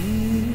Mm.